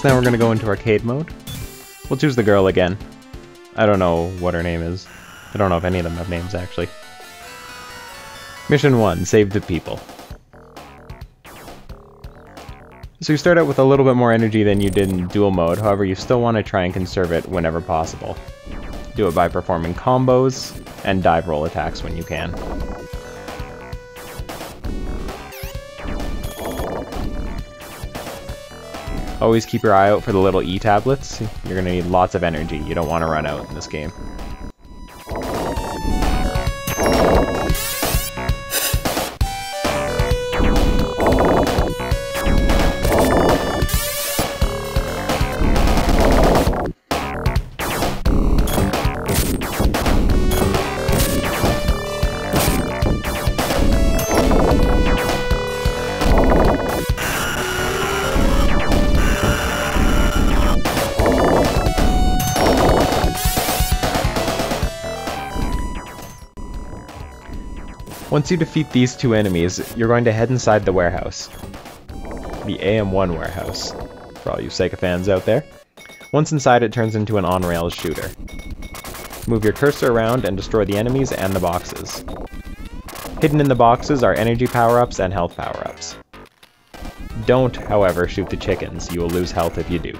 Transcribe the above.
So then we're gonna go into arcade mode. We'll choose the girl again. I don't know what her name is. I don't know if any of them have names, actually. Mission 1, Save the People. So you start out with a little bit more energy than you did in duel mode, however you still want to try and conserve it whenever possible. Do it by performing combos and dive roll attacks when you can. Always keep your eye out for the little E-tablets. You're going to need lots of energy. You don't want to run out in this game. Once you defeat these two enemies, you're going to head inside the warehouse. The AM1 warehouse, for all you Sega fans out there. Once inside, it turns into an on-rails shooter. Move your cursor around and destroy the enemies and the boxes. Hidden in the boxes are energy power-ups and health power-ups. Don't, however, shoot the chickens, you will lose health if you do.